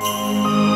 Música